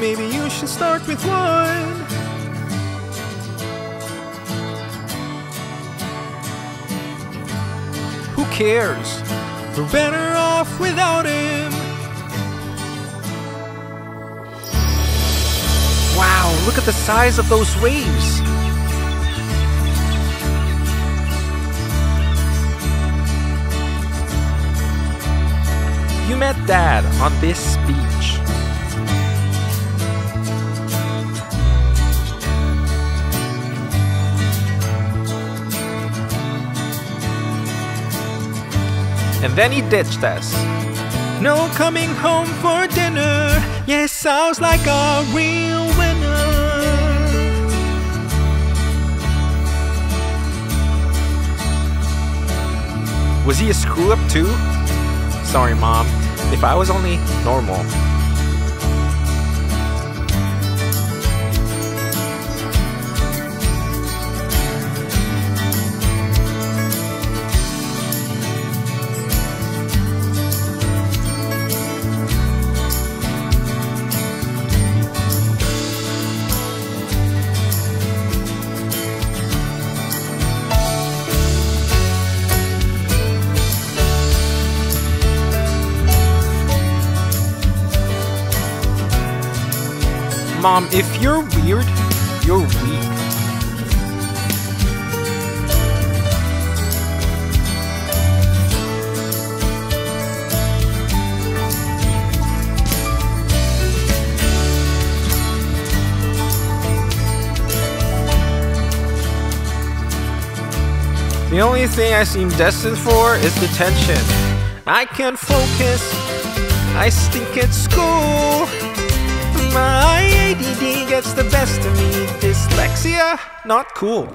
maybe you should start with one. Who cares? We're better off without him. Wow, look at the size of those waves. You met Dad on this beach. And then he ditched us. No coming home for dinner. Yes, sounds like a real winner. Was he a screw up too? Sorry, Mom. If I was only normal. Mom, if you're weird, you're weak. The only thing I seem destined for is detention. I can't focus. I stink at school. Gets the best of me. Dyslexia, not cool.